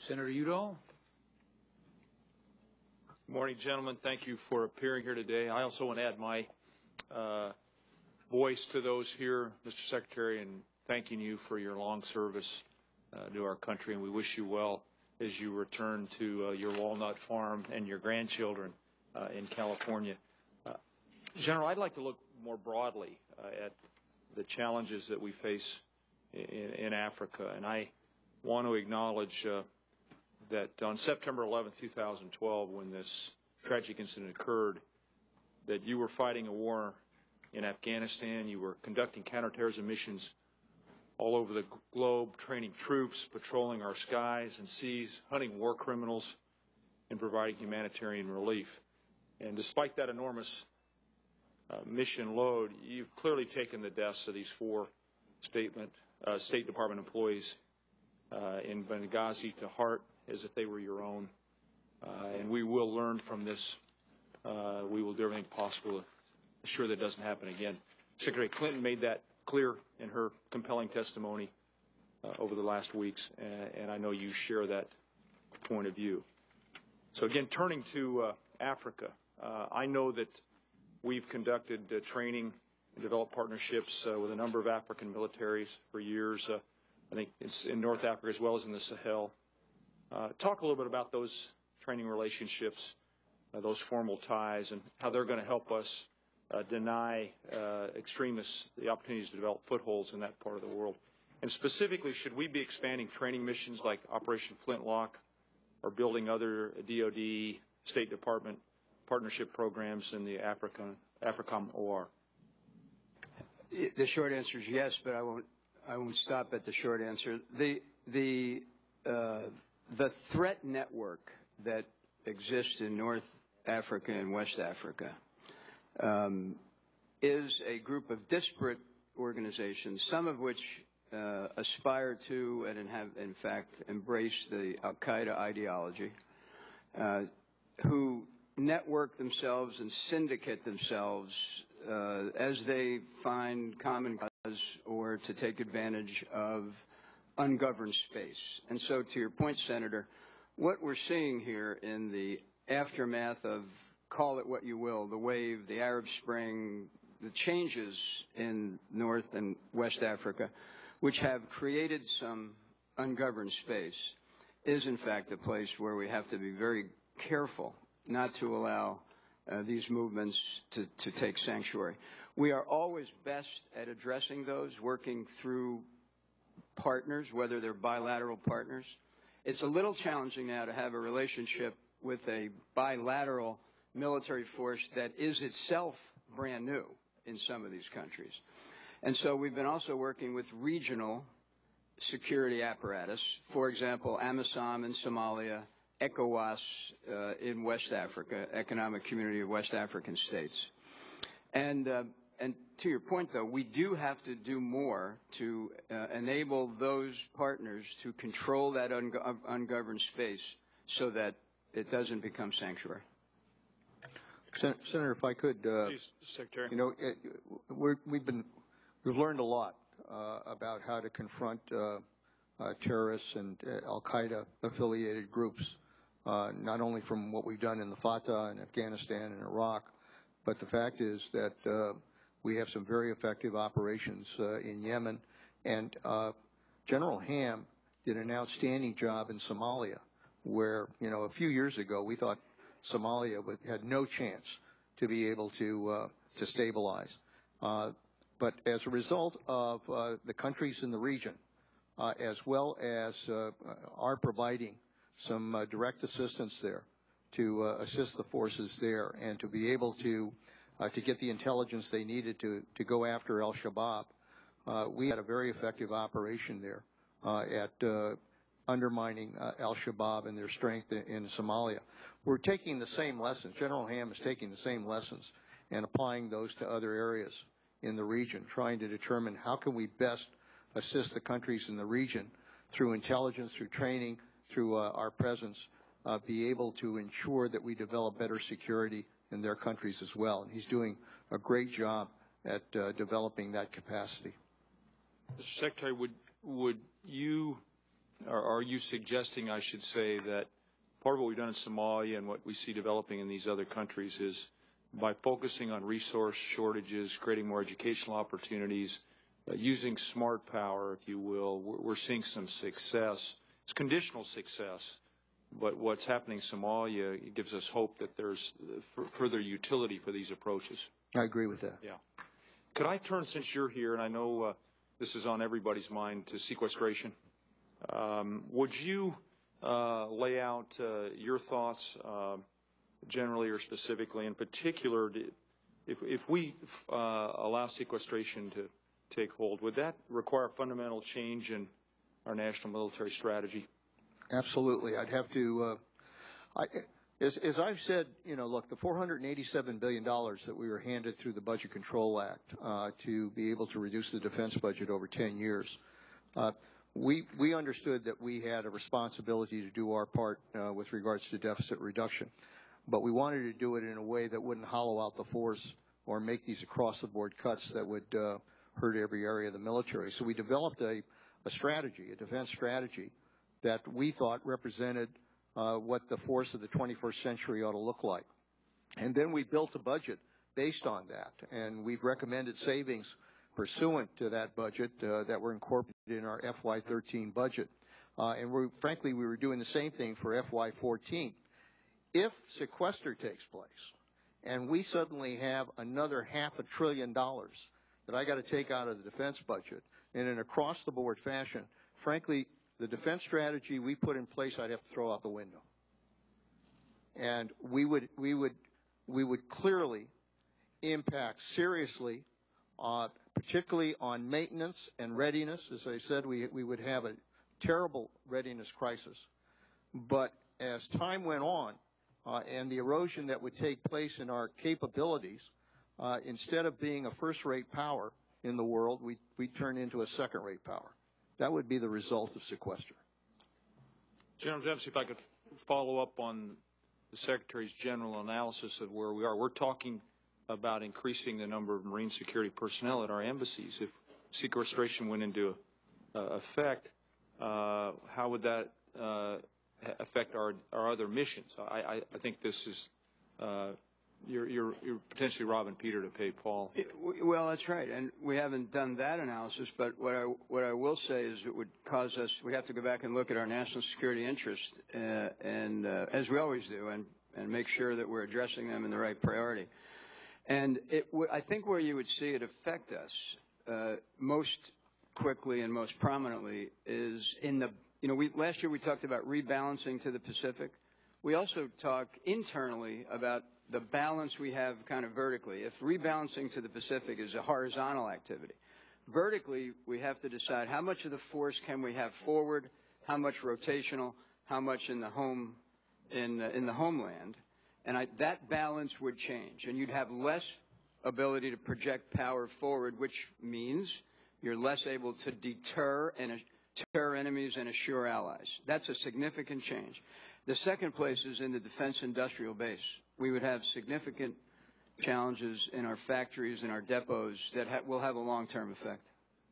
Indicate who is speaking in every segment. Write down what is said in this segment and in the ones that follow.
Speaker 1: Senator Udall?
Speaker 2: Good morning, gentlemen. Thank you for appearing here today. I also want to add my uh, voice to those here, Mr. Secretary, and thanking you for your long service uh, to our country, and we wish you well as you return to uh, your walnut farm and your grandchildren uh, in California. Uh, General, I'd like to look more broadly uh, at the challenges that we face in, in Africa, and I want to acknowledge that on September 11, 2012, when this tragic incident occurred, that you were fighting a war in Afghanistan, you were conducting counterterrorism missions all over the globe, training troops, patrolling our skies and seas, hunting war criminals, and providing humanitarian relief. And despite that enormous uh, mission load, you've clearly taken the deaths of these four statement, uh, State Department employees in Benghazi to heart as if they were your own. Uh, and we will learn from this. Uh, we will do everything possible to ensure that doesn't happen again. Secretary Clinton made that clear in her compelling testimony uh, over the last weeks, and, I know you share that point of view. So again, turning to uh, Africa, uh, I know that we've conducted uh, training and developed partnerships uh, with a number of African militaries for years. Uh, I think it's in North Africa as well as in the Sahel. talk a little bit about those training relationships, those formal ties, and how they're going to help us uh, deny uh, extremists the opportunities to develop footholds in that part of the world? And specifically, should we be expanding training missions like Operation Flintlock or building other DoD, State Department partnership programs in the African, AFRICOM OR?
Speaker 3: The short answer is yes, but I won't. I won't stop at the short answer. The the uh, the threat network that exists in North Africa and West Africa um, is a group of disparate organizations, some of which uh, aspire to and have, in fact, embraced the Al Qaeda ideology, uh, who network themselves and syndicate themselves uh, as they find common or to take advantage of ungoverned space. And so, to your point, Senator, what we're seeing here in the aftermath of call it what you will, the wave, the Arab Spring, the changes in North and West Africa, which have created some ungoverned space, is in fact a place where we have to be very careful not to allow Uh, these movements to, to take sanctuary. We are always best at addressing those, working through partners, whether they're bilateral partners. It's a little challenging now to have a relationship with a bilateral military force that is itself brand new in some of these countries. And so we've been also working with regional security apparatus, for example, AMISOM in Somalia, ECOWAS uh, in West Africa, Economic Community of West African States. And, uh, and to your point, though, we do have to do more to uh, enable those partners to control that ungoverned space so that it doesn't become sanctuary.
Speaker 4: Sen Senator, if I could, uh,
Speaker 2: Please, Secretary.
Speaker 4: You know, it, we have been we've learned a lot uh, about how to confront uh, uh terrorists and uh, Al Qaeda affiliated groups, uh, not only from what we've done in the FATA and Afghanistan and Iraq, but the fact is that we have some very effective operations in Yemen, and General Ham did an outstanding job in Somalia, where you know a few years ago we thought Somalia would, had no chance to be able to, uh, to stabilize. Uh, but as a result of uh, the countries in the region, uh, as well as uh, our providing some uh, direct assistance there to uh, assist the forces there and to be able to uh, to get the intelligence they needed to, to go after al-Shabaab, uh, we had a very effective operation there at undermining uh, al-Shabaab and their strength in, in, Somalia. We're taking the same lessons. General Ham is taking the same lessons and applying those to other areas in the region, trying to determine how can we best assist the countries in the region through intelligence, through training, through uh, our presence, uh, be able to ensure that we develop better security in their countries as well. And he's doing a great job at uh, developing that capacity.
Speaker 2: Mr. Secretary, would would you are, are you suggesting, I should say, that part of what we've done in Somalia and what we see developing in these other countries is by focusing on resource shortages, creating more educational opportunities, uh, using smart power, if you will, we're, we're seeing some success. It's conditional success, but what's happening in Somalia gives us hope that there's uh, f- further utility for these approaches.
Speaker 4: I agree with that.
Speaker 2: Yeah. Could I turn, since you're here, and I know uh, this is on everybody's mind, to sequestration? Um, Would you uh, lay out uh, your thoughts uh, generally or specifically, in particular, if if we uh, allow sequestration to take hold, would that require fundamental change in our national military strategy?
Speaker 4: Absolutely. I'd have to, uh, I, as, as I've said, you know, look, the $487 billion that we were handed through the Budget Control Act uh, to be able to reduce the defense budget over 10 years, uh, we, we understood that we had a responsibility to do our part uh, with regards to deficit reduction. But we wanted to do it in a way that wouldn't hollow out the force or make these across-the-board cuts that would uh, hurt every area of the military. So we developed a, a strategy, a defense strategy, that we thought represented uh, what the force of the 21st century ought to look like. And then we built a budget based on that, and we've recommended savings pursuant to that budget uh, that were incorporated in our FY13 budget. Uh, and we, frankly, we were doing the same thing for FY14. If sequester takes place, and we suddenly have another half a trillion dollars that I got to take out of the defense budget in an across-the-board fashion, frankly, the defense strategy we put in place, I'd have to throw out the window. And we would, we would, we would clearly impact seriously, uh, particularly on maintenance and readiness. As I said, we, we would have a terrible readiness crisis. But as time went on, uh, and the erosion that would take place in our capabilities, uh, instead of being a first-rate power in the world, we we turn into a second-rate power. That would be the result of sequester.
Speaker 2: General Dempsey, if I could follow up on the Secretary's general analysis of where we are. We're talking about increasing the number of Marine security personnel at our embassies. If sequestration went into uh, effect, uh, how would that uh, affect our, our other missions? I, I, I think this is, uh, you're, you're, you're potentially robbing Peter to pay Paul.
Speaker 3: It- Well, that's right, and we haven't done that analysis, but what I, what I will say is it would cause us, we have to go back and look at our national security interest, uh, and, uh, as we always do, and, and make sure that we're addressing them in the right priority. And it, I think where you would see it affect us uh, most quickly and most prominently is in the, you know, we, last year we talked about rebalancing to the Pacific. We also talk internally about the balance we have kind of vertically. If rebalancing to the Pacific is a horizontal activity, vertically we have to decide how much of the force can we have forward, how much rotational, how much in the home, in the, in the homeland, and I, that balance would change, and you'd have less ability to project power forward, which means you're less able to deter and deter enemies and assure allies. That's a significant change. The second place is in the defense industrial base. We would have significant challenges in our factories and our depots that ha- will have a long-term effect.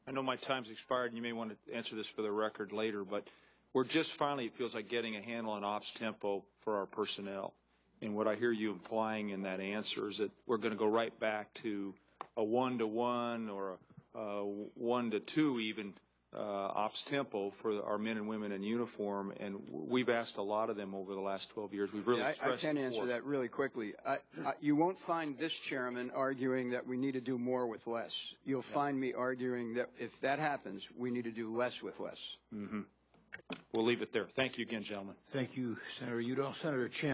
Speaker 2: I know my time's expired, and you may want to answer this for the record later, but we're just finally, it feels like, getting a handle on ops tempo for our personnel. And what I hear you implying in that answer is that we're going to go right back to a one-to-one or a one-to-two even uh, ops tempo for our men and women in uniform. And we've asked a lot of them over the last 12 years. We've really
Speaker 3: Yeah, I, I can
Speaker 2: the
Speaker 3: answer that really quickly. I, I, you won't find this chairman arguing that we need to do more with less. You'll find me arguing that if that happens, we need to do less with less.
Speaker 2: We'll leave it there. Thank you again, gentlemen.
Speaker 1: Thank you, Senator Udall. Senator Chan.